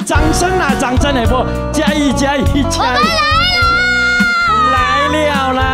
掌声啊，掌声来不？加一加一加一！我们来了，来了啦！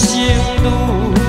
行路